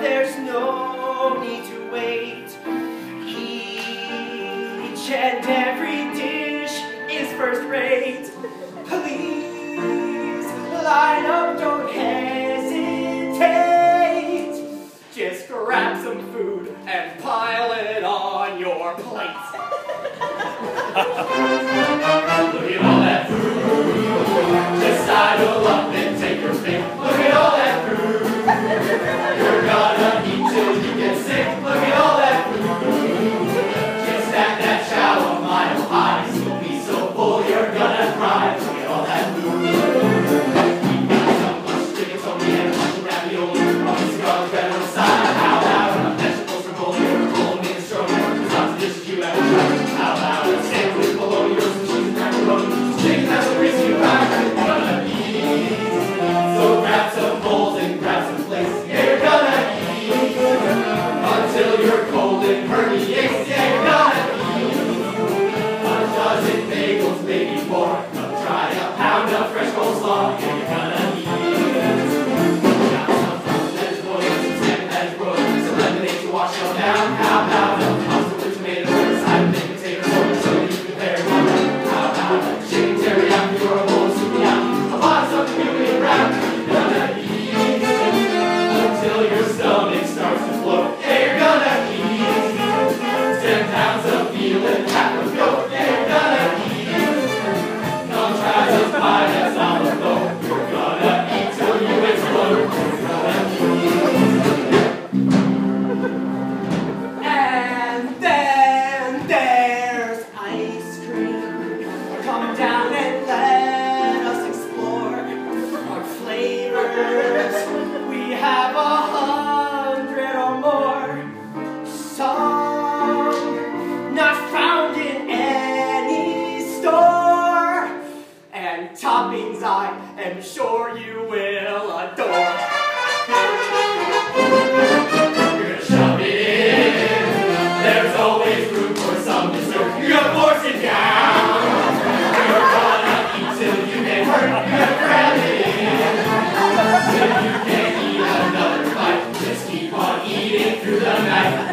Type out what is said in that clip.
there's no need to wait. Each and every dish is first rate. Please line up, don't hesitate. Just grab some food and pile it on your plate. Look at all that food. Just sidle up and take your pick. Look at all that food. We have a hundred or more song not found in any store. And toppings I am sure you will adore. tonight.